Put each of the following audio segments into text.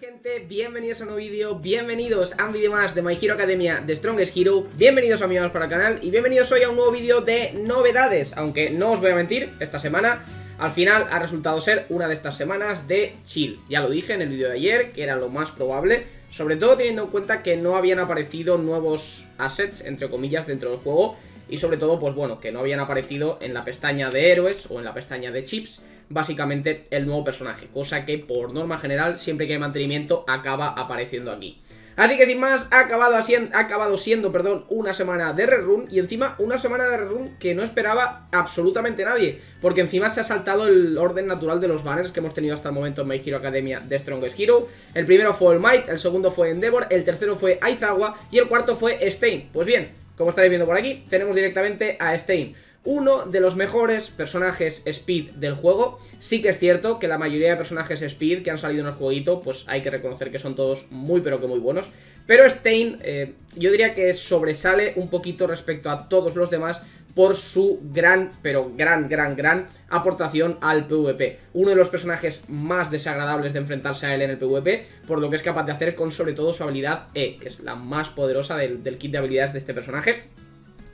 gente, bienvenidos a un nuevo vídeo, bienvenidos a un vídeo más de My Hero Academia de Strongest Hero. Bienvenidos amigos para el canal. Y bienvenidos hoy a un nuevo vídeo de novedades. Aunque no os voy a mentir, esta semana al final ha resultado ser una de estas semanas de chill. Ya lo dije en el vídeo de ayer, que era lo más probable. Sobre todo teniendo en cuenta que no habían aparecido nuevos assets, entre comillas, dentro del juego. Y sobre todo, pues bueno, que no habían aparecido en la pestaña de héroes o en la pestaña de chips básicamente el nuevo personaje, cosa que por norma general, siempre que hay mantenimiento, acaba apareciendo aquí. Así que sin más, ha acabado, ha acabado siendo perdón, una semana de rerun y encima una semana de rerun que no esperaba absolutamente nadie, porque encima se ha saltado el orden natural de los banners que hemos tenido hasta el momento en My Hero Academia de Strongest Hero. El primero fue el Might, el segundo fue Endeavor, el tercero fue Aizawa y el cuarto fue Stein. Pues bien, como estáis viendo por aquí, tenemos directamente a Stein uno de los mejores personajes Speed del juego. Sí que es cierto que la mayoría de personajes Speed que han salido en el jueguito, pues hay que reconocer que son todos muy pero que muy buenos. Pero Stein, eh, yo diría que sobresale un poquito respecto a todos los demás por su gran, pero gran, gran, gran aportación al PvP. Uno de los personajes más desagradables de enfrentarse a él en el PvP, por lo que es capaz de hacer con sobre todo su habilidad E, que es la más poderosa del, del kit de habilidades de este personaje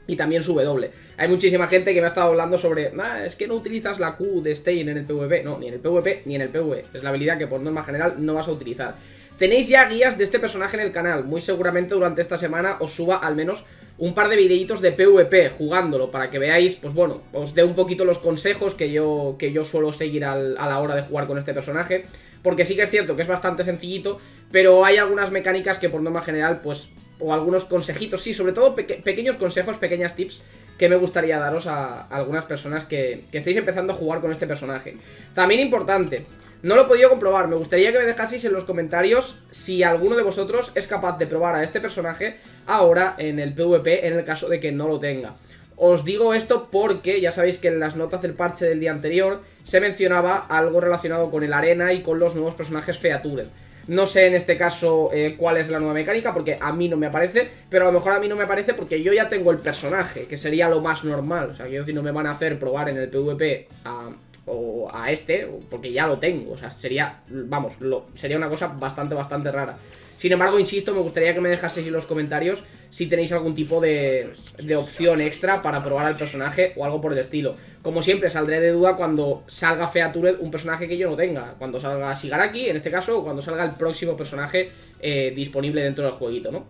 y también su W. Hay muchísima gente que me ha estado hablando sobre, ah, es que no utilizas la Q de Stein en el PvP. No, ni en el PvP ni en el PvE. Es la habilidad que por norma general no vas a utilizar. Tenéis ya guías de este personaje en el canal. Muy seguramente durante esta semana os suba al menos un par de videitos de PvP jugándolo para que veáis, pues bueno, os dé un poquito los consejos que yo, que yo suelo seguir a la hora de jugar con este personaje. Porque sí que es cierto que es bastante sencillito, pero hay algunas mecánicas que por norma general, pues o algunos consejitos, sí, sobre todo pequeños consejos, pequeñas tips que me gustaría daros a, algunas personas que, que, estéis empezando a jugar con este personaje. También importante, no lo he podido comprobar, me gustaría que me dejaseis en los comentarios si alguno de vosotros es capaz de probar a este personaje ahora en el PvP en el caso de que no lo tenga. Os digo esto porque ya sabéis que en las notas del parche del día anterior se mencionaba algo relacionado con el arena y con los nuevos personajes Featured. No sé en este caso eh, cuál es la nueva mecánica, porque a mí no me aparece, pero a lo mejor a mí no me aparece porque yo ya tengo el personaje, que sería lo más normal. O sea, que si no me van a hacer probar en el PvP a, o a este, porque ya lo tengo. O sea, sería, vamos, sería una cosa bastante, bastante rara. Sin embargo, insisto, me gustaría que me dejaseis en los comentarios si tenéis algún tipo de, de opción extra para probar al personaje o algo por el estilo. Como siempre, saldré de duda cuando salga Featured un personaje que yo no tenga. Cuando salga Shigaraki, en este caso, o cuando salga el próximo personaje eh, disponible dentro del jueguito, ¿no?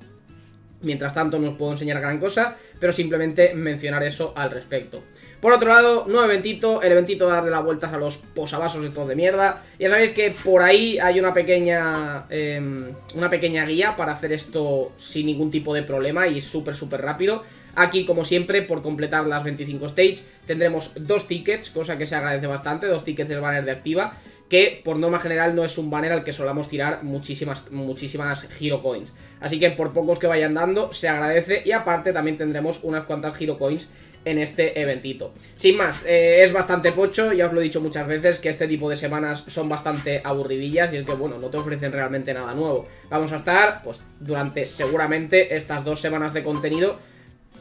Mientras tanto no os puedo enseñar gran cosa, pero simplemente mencionar eso al respecto. Por otro lado, nuevo eventito, el eventito de darle las vueltas a los posavasos estos de mierda. Ya sabéis que por ahí hay una pequeña, em, una pequeña guía para hacer esto sin ningún tipo de problema y súper súper rápido. Aquí, como siempre, por completar las 25 stage, tendremos dos tickets, cosa que se agradece bastante, dos tickets del banner de activa que por norma general no es un banner al que solamos tirar muchísimas, muchísimas Hero Coins. Así que por pocos que vayan dando, se agradece y aparte también tendremos unas cuantas Hero Coins en este eventito. Sin más, eh, es bastante pocho, ya os lo he dicho muchas veces que este tipo de semanas son bastante aburridillas y es que, bueno, no te ofrecen realmente nada nuevo. Vamos a estar, pues, durante seguramente estas dos semanas de contenido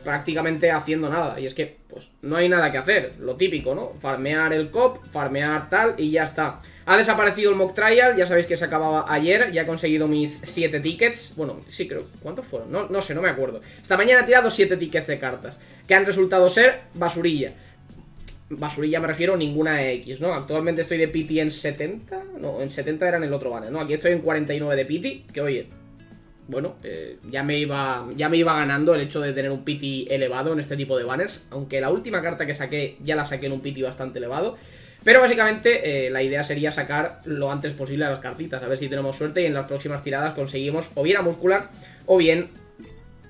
prácticamente haciendo nada. Y es que, pues, no hay nada que hacer. Lo típico, ¿no? Farmear el cop, farmear tal y ya está. Ha desaparecido el mock trial, ya sabéis que se acababa ayer. Ya he conseguido mis 7 tickets. Bueno, sí, creo. ¿Cuántos fueron? No, no sé, no me acuerdo. Esta mañana he tirado 7 tickets de cartas. Que han resultado ser basurilla. Basurilla me refiero ninguna X, ¿no? Actualmente estoy de pity en 70. No, en 70 era en el otro banner, ¿no? Aquí estoy en 49 de pity. Que oye, bueno, eh, ya, me iba, ya me iba ganando el hecho de tener un pity elevado en este tipo de banners. Aunque la última carta que saqué ya la saqué en un pity bastante elevado. Pero básicamente eh, la idea sería sacar lo antes posible a las cartitas. A ver si tenemos suerte y en las próximas tiradas conseguimos o bien a Muscular o bien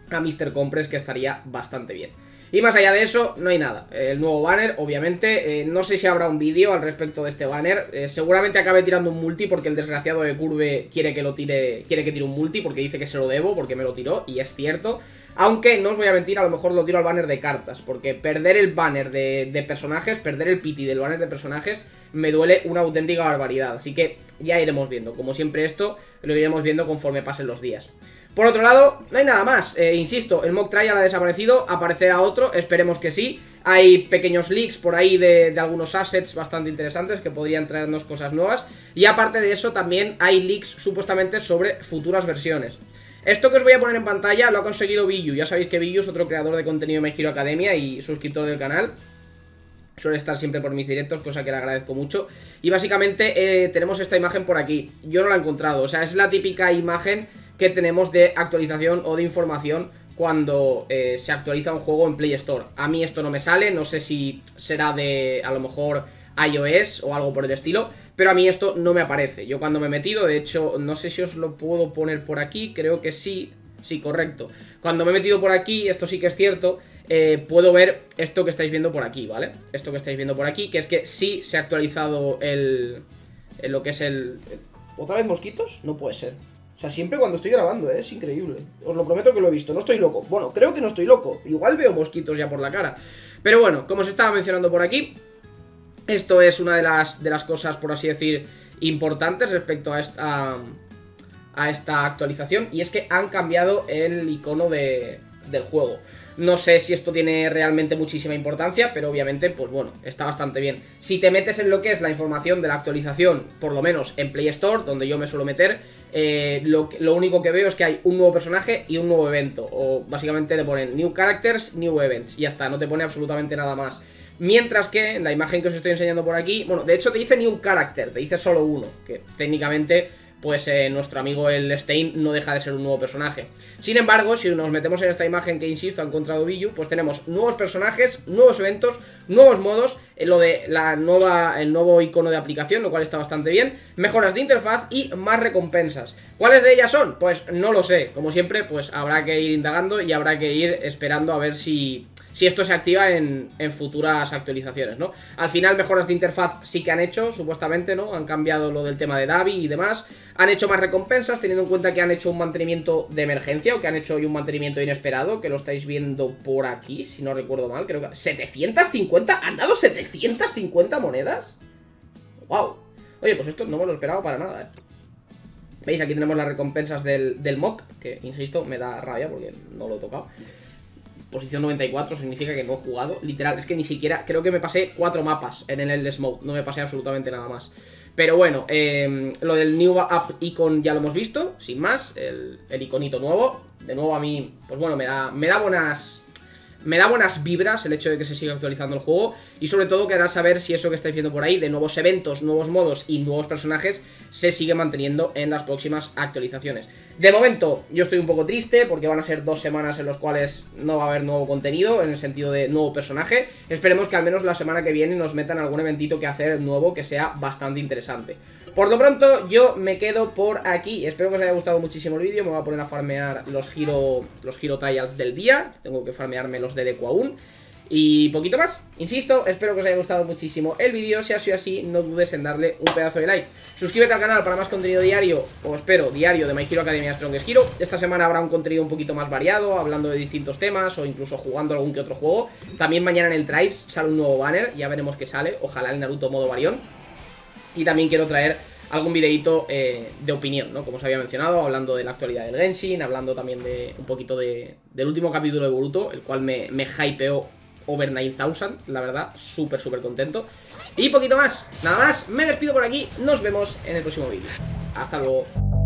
a Mr. Compress que estaría bastante bien. Y más allá de eso, no hay nada. El nuevo banner, obviamente. Eh, no sé si habrá un vídeo al respecto de este banner. Eh, seguramente acabe tirando un multi porque el desgraciado de Curve quiere que lo tire. Quiere que tire un multi porque dice que se lo debo, porque me lo tiró. Y es cierto. Aunque no os voy a mentir, a lo mejor lo tiro al banner de cartas. Porque perder el banner de, de personajes, perder el pity del banner de personajes, me duele una auténtica barbaridad. Así que ya iremos viendo. Como siempre esto lo iremos viendo conforme pasen los días. Por otro lado, no hay nada más, eh, insisto, el mock trial ha desaparecido, aparecerá otro, esperemos que sí Hay pequeños leaks por ahí de, algunos assets bastante interesantes que podrían traernos cosas nuevas Y aparte de eso también hay leaks supuestamente sobre futuras versiones esto que os voy a poner en pantalla lo ha conseguido Biyu. Ya sabéis que Biyu es otro creador de contenido de My Academia y suscriptor del canal. Suele estar siempre por mis directos, cosa que le agradezco mucho. Y básicamente eh, tenemos esta imagen por aquí. Yo no la he encontrado. O sea, es la típica imagen que tenemos de actualización o de información cuando eh, se actualiza un juego en Play Store. A mí esto no me sale, no sé si será de a lo mejor iOS o algo por el estilo, pero a mí esto no me aparece. Yo cuando me he metido, de hecho, no sé si os lo puedo poner por aquí, creo que sí, sí, correcto. Cuando me he metido por aquí, esto sí que es cierto, eh, puedo ver esto que estáis viendo por aquí, ¿vale? Esto que estáis viendo por aquí, que es que sí se ha actualizado el... lo que es el... ¿Otra vez mosquitos? No puede ser. O sea, siempre cuando estoy grabando, ¿eh? es increíble. Os lo prometo que lo he visto, no estoy loco. Bueno, creo que no estoy loco. Igual veo mosquitos ya por la cara. Pero bueno, como os estaba mencionando por aquí, esto es una de las, de las cosas, por así decir, importantes respecto a esta, a esta actualización. Y es que han cambiado el icono de, del juego. No sé si esto tiene realmente muchísima importancia, pero obviamente, pues bueno, está bastante bien. Si te metes en lo que es la información de la actualización, por lo menos en Play Store, donde yo me suelo meter, eh, lo, lo, único que veo es que hay un nuevo personaje y un nuevo evento. O básicamente te ponen New Characters, New Events. Y ya está, no te pone absolutamente nada más. Mientras que en la imagen que os estoy enseñando por aquí, bueno, de hecho te dice ni un carácter, te dice solo uno, que técnicamente pues eh, nuestro amigo el Stein no deja de ser un nuevo personaje. Sin embargo, si nos metemos en esta imagen que, insisto, ha encontrado Billu, pues tenemos nuevos personajes, nuevos eventos, nuevos modos, eh, lo de la nueva, el nuevo icono de aplicación, lo cual está bastante bien, mejoras de interfaz y más recompensas. ¿Cuáles de ellas son? Pues no lo sé, como siempre, pues habrá que ir indagando y habrá que ir esperando a ver si si esto se activa en, futuras actualizaciones, ¿no? Al final mejoras de interfaz sí que han hecho, supuestamente, ¿no? Han cambiado lo del tema de Davi y demás. Han hecho más recompensas, teniendo en cuenta que han hecho un mantenimiento de emergencia o que han hecho hoy un mantenimiento inesperado, que lo estáis viendo por aquí, si no recuerdo mal, creo que... ¿750? ¿Han dado 750 monedas? ¡Wow! Oye, pues esto no me lo esperaba para nada, ¿eh? ¿Veis? Aquí tenemos las recompensas del, del mock, que, insisto, me da rabia porque no lo he tocado posición 94 significa que no he jugado. Literal, es que ni siquiera, creo que me pasé cuatro mapas en el Endless no me pasé absolutamente nada más. Pero bueno, eh, lo del New App Icon ya lo hemos visto, sin más, el, iconito nuevo. De nuevo a mí, pues bueno, me da, me da buenas me da buenas vibras el hecho de que se siga actualizando el juego y sobre todo querrá saber si eso que estáis viendo por ahí de nuevos eventos, nuevos modos y nuevos personajes se sigue manteniendo en las próximas actualizaciones. De momento yo estoy un poco triste porque van a ser dos semanas en las cuales no va a haber nuevo contenido en el sentido de nuevo personaje. Esperemos que al menos la semana que viene nos metan algún eventito que hacer nuevo que sea bastante interesante. Por lo pronto, yo me quedo por aquí. Espero que os haya gustado muchísimo el vídeo. Me voy a poner a farmear los giro, los trials del día. Tengo que farmearme los de Deku aún. Y poquito más, insisto, espero que os haya gustado muchísimo el vídeo, si ha sido así, no dudes en darle un pedazo de like. Suscríbete al canal para más contenido diario, o espero, diario de My Hero Academia Strongest Hero. Esta semana habrá un contenido un poquito más variado, hablando de distintos temas, o incluso jugando algún que otro juego. También mañana en el Tribes sale un nuevo banner, ya veremos qué sale, ojalá el Naruto modo varión. Y también quiero traer algún videito eh, de opinión, ¿no? Como os había mencionado, hablando de la actualidad del Genshin, hablando también de un poquito de, del último capítulo de Boruto, el cual me, me hypeó over 9000, la verdad, súper, súper contento. Y poquito más, nada más, me despido por aquí, nos vemos en el próximo vídeo. Hasta luego.